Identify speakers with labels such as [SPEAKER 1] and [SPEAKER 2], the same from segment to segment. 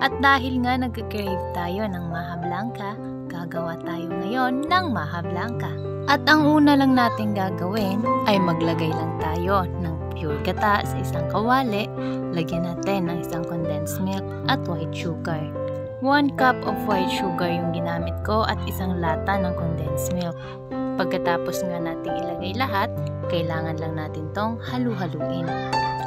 [SPEAKER 1] At dahil nga nagka-crave tayo ng maha blanca, gagawa tayo ngayon ng maha blanca. At ang una lang natin gagawin ay maglagay lang tayo ng pure gata sa isang kawali. Lagyan natin ng isang condensed milk at white sugar. 1 cup of white sugar yung ginamit ko at isang lata ng condensed milk. Pagkatapos nga nating ilagay lahat, kailangan lang natin tong halu-haluin.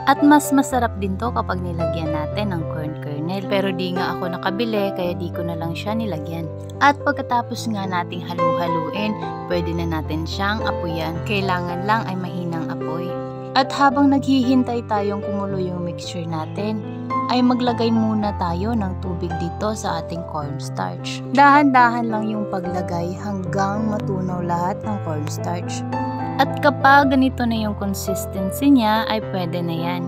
[SPEAKER 1] At mas masarap din to kapag nilagyan natin ng corn kernel. Pero di nga ako nakabili kaya di ko na lang siya nilagyan. At pagkatapos nga nating halu-haluin, pwede na natin siyang apuyan. Kailangan lang ay mahinang apoy. At habang naghihintay tayong kumulo yung mixture natin, ay maglagay muna tayo ng tubig dito sa ating cornstarch. Dahan-dahan lang yung paglagay hanggang matunaw lahat ng cornstarch. At kapag ganito na yung consistency niya, ay pwede na yan.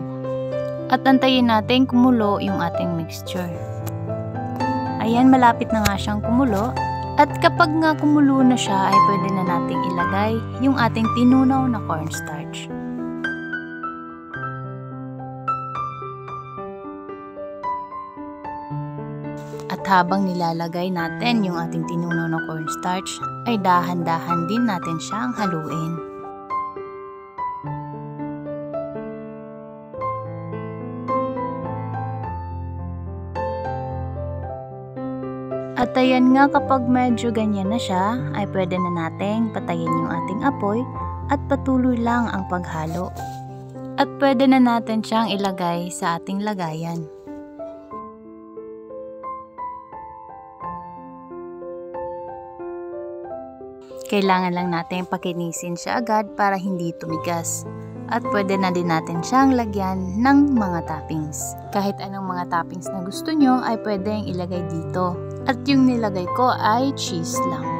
[SPEAKER 1] At antayin natin kumulo yung ating mixture. Ayan, malapit na nga siyang kumulo. At kapag nga kumulo na siya, ay pwede na nating ilagay yung ating tinunaw na cornstarch. At habang nilalagay natin yung ating tinunaw na cornstarch, ay dahan-dahan din natin siyang haluin. At ayan nga kapag medyo ganyan na siya, ay pwede na nating patayin yung ating apoy at patuloy lang ang paghalo. At pwede na natin siyang ilagay sa ating lagayan. Kailangan lang natin pakinisin siya agad para hindi tumigas. At pwede na din natin siyang lagyan ng mga toppings. Kahit anong mga toppings na gusto nyo ay pwedeng ilagay dito. At yung nilagay ko ay cheese lang.